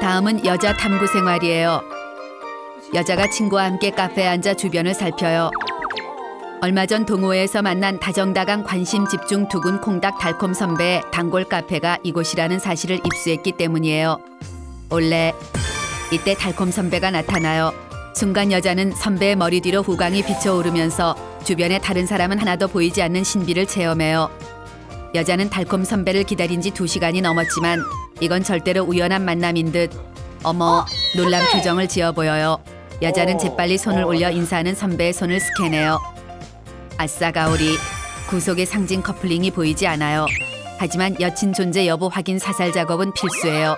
다음은 여자 탐구 생활이에요. 여자가 친구와 함께 카페에 앉아 주변을 살펴요. 얼마 전 동호회에서 만난 다정다감 관심 집중 두근 콩닥 달콤 선배의 단골 카페가 이곳이라는 사실을 입수했기 때문이에요. 원래 이때 달콤 선배가 나타나요. 순간 여자는 선배의 머리 뒤로 후광이 비쳐오르면서 주변에 다른 사람은 하나도 보이지 않는 신비를 체험해요. 여자는 달콤 선배를 기다린 지 두 시간이 넘었지만 이건 절대로 우연한 만남인 듯 어머 놀란 표정을 지어 보여요. 여자는 재빨리 손을 올려 인사하는 선배의 손을 스캔해요. 아싸 가오리 구속의 상징 커플링이 보이지 않아요. 하지만 여친 존재 여부 확인 사살 작업은 필수예요.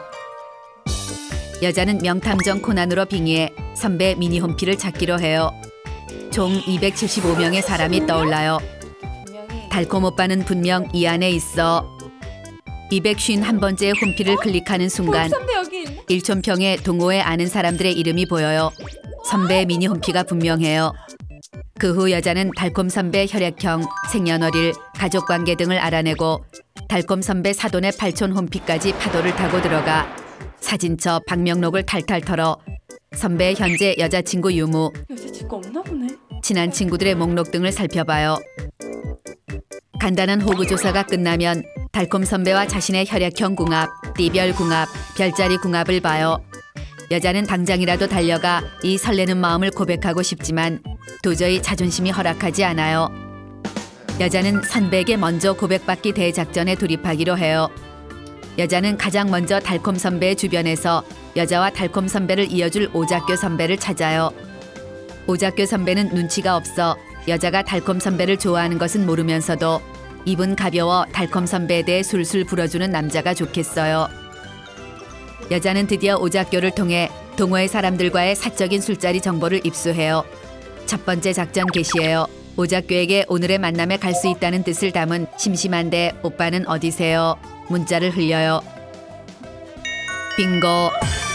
여자는 명탐정 코난으로 빙의해 선배 미니 홈피를 찾기로 해요. 총 275명의 사람이 떠올라요. 달콤 오빠는 분명 이 안에 있어. 251번째 홈피를 클릭하는 순간 선배 여기 있네. 일촌평의 동호회 아는 사람들의 이름이 보여요. 선배의 미니 홈피가 분명해요. 그 후 여자는 달콤 선배 혈액형, 생년월일, 가족관계 등을 알아내고 달콤 선배 사돈의 팔촌 홈피까지 파도를 타고 들어가 사진첩, 방명록을 탈탈 털어 선배의 현재 여자친구 유무, 여자친구 없나 보네. 친한 친구들의 목록 등을 살펴봐요. 간단한 호구 조사가 끝나면 달콤 선배와 자신의 혈액형 궁합, 띠별 궁합, 별자리 궁합을 봐요. 여자는 당장이라도 달려가 이 설레는 마음을 고백하고 싶지만 도저히 자존심이 허락하지 않아요. 여자는 선배에게 먼저 고백받기 대작전에 돌입하기로 해요. 여자는 가장 먼저 달콤 선배의 주변에서 여자와 달콤 선배를 이어줄 오작교 선배를 찾아요. 오작교 선배는 눈치가 없어 여자가 달콤 선배를 좋아하는 것은 모르면서도 입은 가벼워 달콤 선배에 대해 술술 불어주는 남자가 좋겠어요. 여자는 드디어 오작교를 통해 동호회 사람들과의 사적인 술자리 정보를 입수해요. 첫 번째 작전 개시예요. 오작교에게 오늘의 만남에 갈 수 있다는 뜻을 담은 심심한데 오빠는 어디세요? 문자를 흘려요. 빙고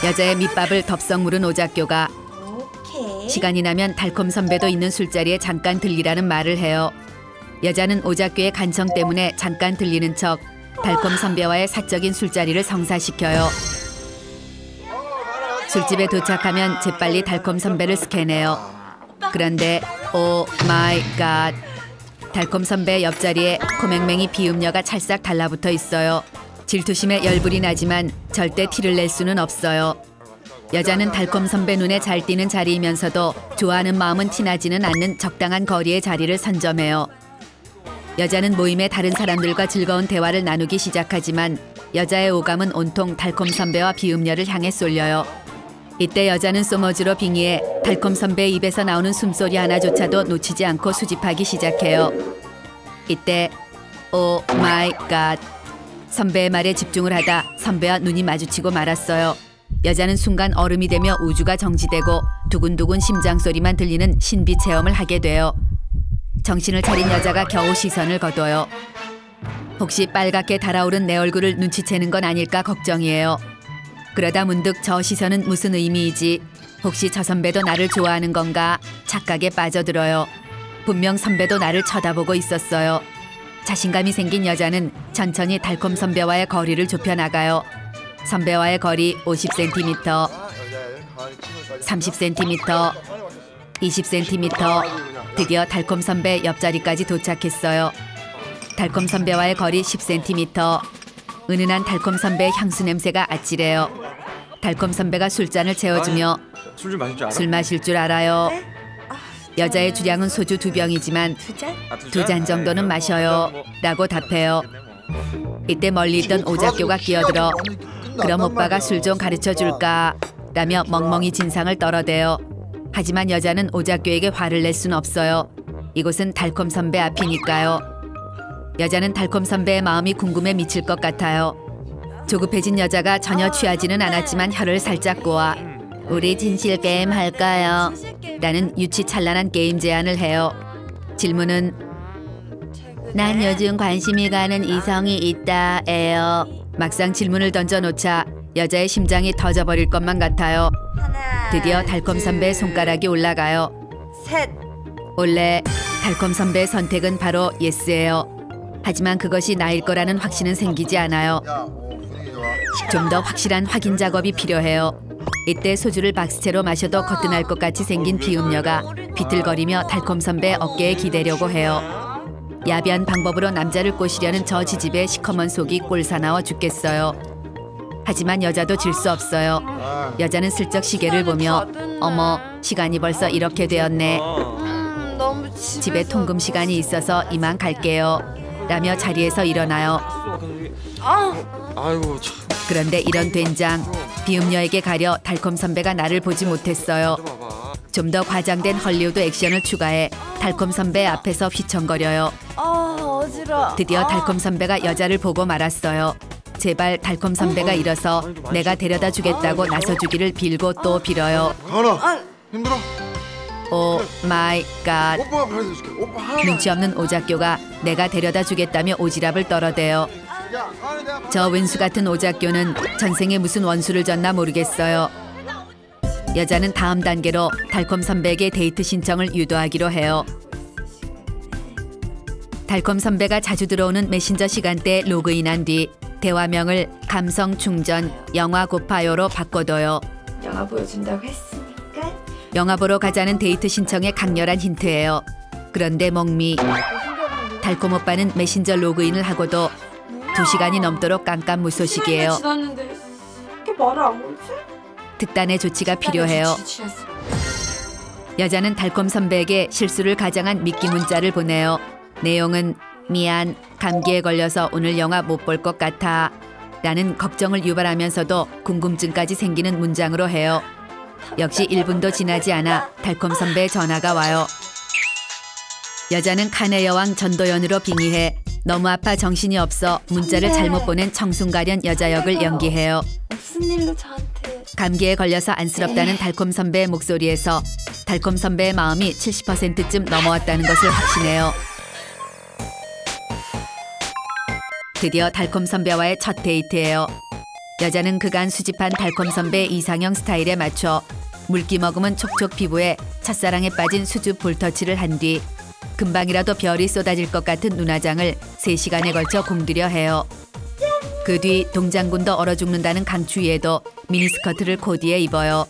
여자의 밑밥을 덥석 물은 오작교가 오케이. 시간이 나면 달콤 선배도 있는 술자리에 잠깐 들리라는 말을 해요. 여자는 오작교의 간청 때문에 잠깐 들리는 척 달콤 선배와의 사적인 술자리를 성사시켜요. 술집에 도착하면 재빨리 달콤 선배를 스캔해요. 그런데 oh my god 달콤 선배 옆자리에 코맹맹이 비음녀가 찰싹 달라붙어 있어요. 질투심에 열불이 나지만 절대 티를 낼 수는 없어요. 여자는 달콤 선배 눈에 잘 띄는 자리이면서도 좋아하는 마음은 티나지는 않는 적당한 거리의 자리를 선점해요. 여자는 모임의 다른 사람들과 즐거운 대화를 나누기 시작하지만 여자의 오감은 온통 달콤 선배와 비음녀를 향해 쏠려요. 이때 여자는 소머즈로 빙의해 달콤 선배의 입에서 나오는 숨소리 하나조차도 놓치지 않고 수집하기 시작해요. 이때 oh my god 선배의 말에 집중을 하다 선배와 눈이 마주치고 말았어요. 여자는 순간 얼음이 되며 우주가 정지되고 두근두근 심장 소리만 들리는 신비 체험을 하게 돼요. 정신을 차린 여자가 겨우 시선을 거둬요. 혹시 빨갛게 달아오른 내 얼굴을 눈치채는 건 아닐까 걱정이에요. 그러다 문득 저 시선은 무슨 의미이지? 혹시 저 선배도 나를 좋아하는 건가? 착각에 빠져들어요. 분명 선배도 나를 쳐다보고 있었어요. 자신감이 생긴 여자는 천천히 달콤 선배와의 거리를 좁혀 나가요. 선배와의 거리 50cm, 30cm, 20cm. 드디어 달콤 선배 옆자리까지 도착했어요. 달콤 선배와의 거리 10cm. 은은한 달콤 선배의 향수 냄새가 아찔해요. 달콤 선배가 술잔을 채워주며 술좀 마실 줄 알아? 술 마실 줄 알아요. 여자의 주량은 소주 두 병이지만 두 잔? 아, 두잔 정도는 마셔요. 라고 답해요. 이때 멀리 있던 오작교가 끼어들어 그럼 오빠가 술 좀 가르쳐 줄까? 라며 멍멍이 진상을 떨어대요. 하지만 여자는 오작교에게 화를 낼 순 없어요. 이곳은 달콤 선배 앞이니까요. 여자는 달콤 선배의 마음이 궁금해 미칠 것 같아요. 조급해진 여자가 전혀 취하지는 않았지만 혀를 살짝 꼬아 우리 진실 게임 할까요? 라는 유치찬란한 게임 제안을 해요. 질문은 난 요즘 관심이 가는 이성이 있다예요. 막상 질문을 던져놓자 여자의 심장이 터져버릴 것만 같아요. 하나. 드디어 달콤 선배의 손가락이 올라가요. 셋. 원래 달콤 선배의 선택은 바로 yes예요. 하지만 그것이 나일 거라는 확신은 생기지 않아요. 좀 더 확실한 확인 작업이 필요해요. 이때 소주를 박스채로 마셔도 거뜬할 것 같이 생긴 비음녀가 비틀거리며 달콤 선배 어깨에 기대려고 해요. 야비한 방법으로 남자를 꼬시려는 저 지집의 시커먼 속이 꼴사나워 죽겠어요. 하지만 여자도 질 수 없어요. 여자는 슬쩍 시계를 보며 어머 시간이 벌써 이렇게 되었네. 음, 집에 통금 시간이 있어서 이만 갈게요. 라며 자리에서 일어나요. 아. 그런데 이런 된장 비음녀에게 가려 달콤 선배가 나를 보지 못했어요. 좀 더 과장된 헐리우드 액션을 추가해 달콤 선배 앞에서 휘청거려요. 아 어지러. 드디어 달콤 선배가 여자를 보고 말았어요. 제발 달콤 선배가 일어서 내가 데려다 주겠다고 나서주기를 빌고 또 빌어요. 가은아 힘들어? Oh my god. 오빠가 가르쳐 줄게. 오빠 하나. 눈치 없는 오작교가 내가 데려다 주겠다며 오지랖을 떨어대요. 저 왼수 같은 오작교는 전생에 무슨 원수를 졌나 모르겠어요. 여자는 다음 단계로 달콤 선배에게 데이트 신청을 유도하기로 해요. 달콤 선배가 자주 들어오는 메신저 시간대에 로그인한 뒤 대화명을 감성 충전 영화 고파요로 바꿔둬요. 영화 보여준다고 했으니까. 영화 보러 가자는 데이트 신청의 강렬한 힌트예요. 그런데 멍미 달콤 오빠는 메신저 로그인을 하고도 두 시간이 넘도록 깜깜무소식이에요. 특단의 조치가 필요해요. 여자는 달콤 선배에게 실수를 가장한 미끼 문자를 보내요. 내용은 미안 감기에 걸려서 오늘 영화 못 볼 것 같아 라는 걱정을 유발하면서도 궁금증까지 생기는 문장으로 해요. 역시 1분도 지나지 않아 달콤 선배의 전화가 와요. 여자는 칸의 여왕 전도연으로 빙의해 너무 아파 정신이 없어 문자를 잘못 보낸 청순가련 여자 역을 연기해요. 무슨 일로 저한테? 감기에 걸려서 안쓰럽다는 달콤 선배의 목소리에서 달콤 선배의 마음이 70%쯤 넘어왔다는 것을 확신해요. 드디어 달콤 선배와의 첫 데이트예요. 여자는 그간 수집한 달콤 선배의 이상형 스타일에 맞춰 물기 머금은 촉촉 피부에 첫사랑에 빠진 수줍 볼터치를 한 뒤 금방이라도 별이 쏟아질 것 같은 눈화장을 3시간에 걸쳐 공들여 해요. 그 뒤 동장군도 얼어 죽는다는 강추위에도 미니스커트를 코디에 입어요.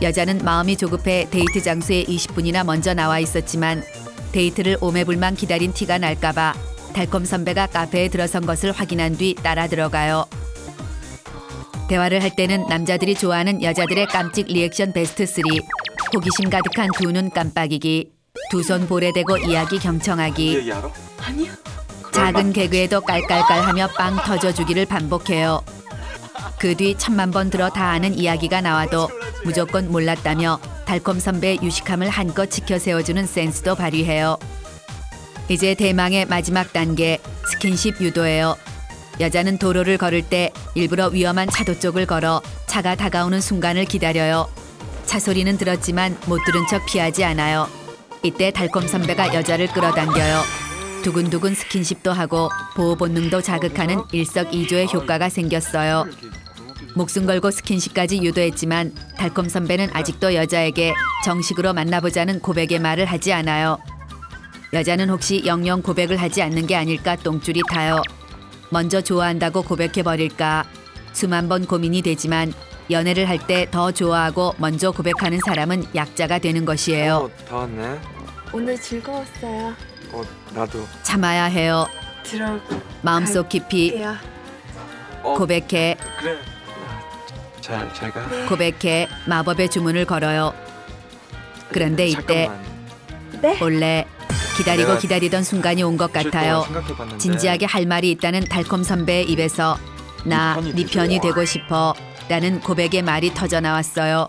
여자는 마음이 조급해 데이트 장소에 20분이나 먼저 나와 있었지만 데이트를 오매불망 기다린 티가 날까봐 달콤 선배가 카페에 들어선 것을 확인한 뒤 따라 들어가요. 대화를 할 때는 남자들이 좋아하는 여자들의 깜찍 리액션 베스트 3 호기심 가득한 두 눈 깜빡이기 두 손 볼에 대고 이야기 경청하기. 작은 개그에도 깔깔깔하며 빵 터져주기를 반복해요. 그 뒤 천만 번 들어 다 아는 이야기가 나와도 무조건 몰랐다며 달콤 선배의 유식함을 한껏 지켜 세워주는 센스도 발휘해요. 이제 대망의 마지막 단계 스킨십 유도예요. 여자는 도로를 걸을 때 일부러 위험한 차도 쪽을 걸어 차가 다가오는 순간을 기다려요. 차 소리는 들었지만 못 들은 척 피하지 않아요. 이때 달콤 선배가 여자를 끌어당겨요. 두근두근 스킨십도 하고 보호 본능도 자극하는 일석이조의 효과가 생겼어요. 목숨 걸고 스킨십까지 유도했지만 달콤 선배는 아직도 여자에게 정식으로 만나보자는 고백의 말을 하지 않아요. 여자는 혹시 영영 고백을 하지 않는 게 아닐까 똥줄이 타요. 먼저 좋아한다고 고백해 버릴까 수만 번 고민이 되지만 연애를 할 때 더 좋아하고 먼저 고백하는 사람은 약자가 되는 것이에요. 어, 다 왔네. 오늘 즐거웠어요. 어 나도. 참아야 해요. 들어올게요. 마음속 깊이 어, 고백해 그래. 잘 잘 가. 고백해 마법의 주문을 걸어요. 그런데 이때 잠깐만. 네. 원래 기다리고 내가 기다리던 순간이 온것 같아요. 생각해봤는데 진지하게 할 말이 있다는 달콤 선배의 입에서 나 네 편이 네 되고. 편이 되고 싶어 라는 고백의 말이 터져 나왔어요.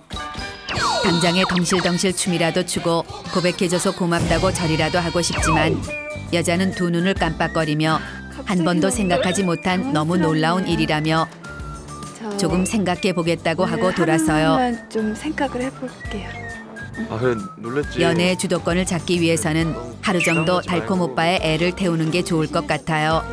당장에 덩실덩실 춤이라도 추고 고백해줘서 고맙다고 절이라도 하고 싶지만 여자는 두 눈을 깜빡거리며 한 번도 생각하지 못한 너무 놀라운 일이라며 조금 생각해 보겠다고 하고 돌아서요. 한번만 좀 생각을 해볼게요. 아 그래 놀랬지. 연애의 주도권을 잡기 위해서는 하루 정도 달콤 오빠의 애를 태우는 게 좋을 것 같아요.